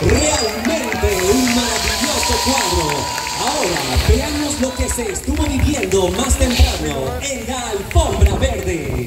Realmente un maravilloso cuadro. Ahora veamos lo que se estuvo viviendo más temprano en la alfombra verde.